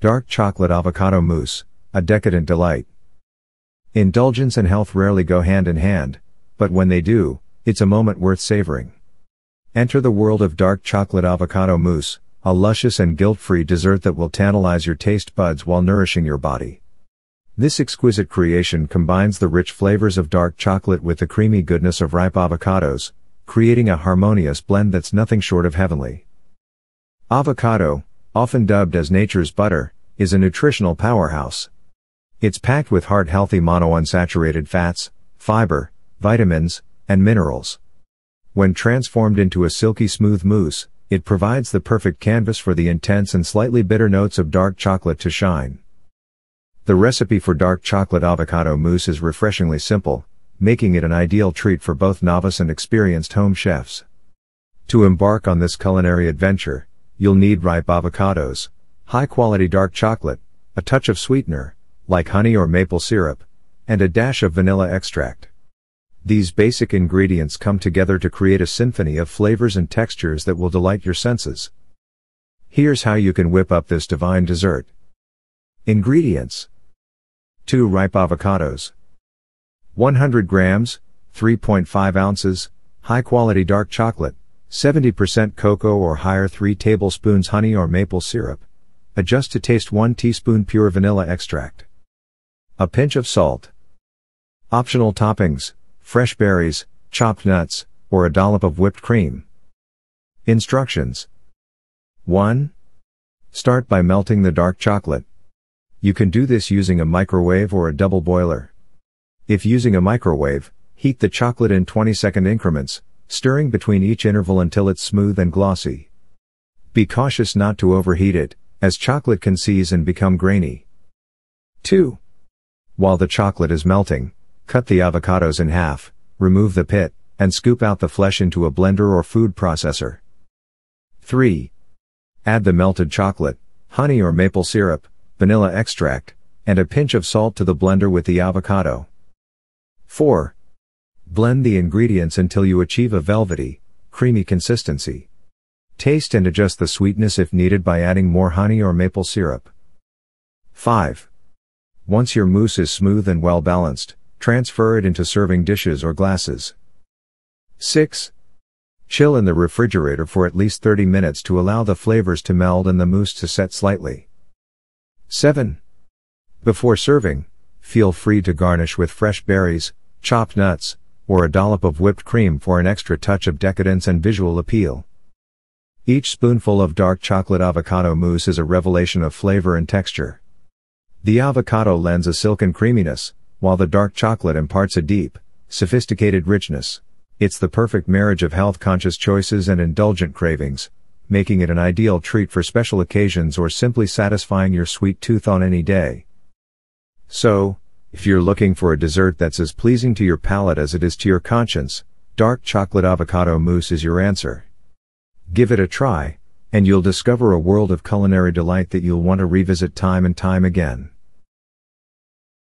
Dark chocolate avocado mousse, a decadent delight. Indulgence and health rarely go hand in hand, but when they do, it's a moment worth savoring. Enter the world of dark chocolate avocado mousse, a luscious and guilt-free dessert that will tantalize your taste buds while nourishing your body. This exquisite creation combines the rich flavors of dark chocolate with the creamy goodness of ripe avocados, creating a harmonious blend that's nothing short of heavenly. Avocado, often dubbed as nature's butter, is a nutritional powerhouse. It's packed with heart-healthy monounsaturated fats, fiber, vitamins, and minerals. When transformed into a silky smooth mousse, it provides the perfect canvas for the intense and slightly bitter notes of dark chocolate to shine. The recipe for dark chocolate avocado mousse is refreshingly simple, making it an ideal treat for both novice and experienced home chefs. To embark on this culinary adventure, you'll need ripe avocados, high quality dark chocolate, a touch of sweetener, like honey or maple syrup, and a dash of vanilla extract. These basic ingredients come together to create a symphony of flavors and textures that will delight your senses. Here's how you can whip up this divine dessert. Ingredients 2 ripe avocados. 100 grams, 3.5 ounces, high quality dark chocolate, 70% cocoa or higher 3 tablespoons honey or maple syrup. Adjust to taste 1 teaspoon pure vanilla extract. A pinch of salt. Optional toppings, fresh berries, chopped nuts, or a dollop of whipped cream. Instructions 1. Start by melting the dark chocolate. You can do this using a microwave or a double boiler. If using a microwave, heat the chocolate in 20 second increments, stirring between each interval until it's smooth and glossy. Be cautious not to overheat it, as chocolate can seize and become grainy. 2. While the chocolate is melting, cut the avocados in half, remove the pit, and scoop out the flesh into a blender or food processor. 3. Add the melted chocolate, honey or maple syrup, vanilla extract, and a pinch of salt to the blender with the avocado. 4. Blend the ingredients until you achieve a velvety, creamy consistency. Taste and adjust the sweetness if needed by adding more honey or maple syrup. 5. Once your mousse is smooth and well balanced, transfer it into serving dishes or glasses. 6. Chill in the refrigerator for at least 30 minutes to allow the flavors to meld and the mousse to set slightly. 7. Before serving, feel free to garnish with fresh berries, chopped nuts, or a dollop of whipped cream for an extra touch of decadence and visual appeal. Each spoonful of dark chocolate avocado mousse is a revelation of flavor and texture. The avocado lends a silken creaminess, while the dark chocolate imparts a deep, sophisticated richness. It's the perfect marriage of health-conscious choices and indulgent cravings, making it an ideal treat for special occasions or simply satisfying your sweet tooth on any day. So, if you're looking for a dessert that's as pleasing to your palate as it is to your conscience, dark chocolate avocado mousse is your answer. Give it a try, and you'll discover a world of culinary delight that you'll want to revisit time and time again.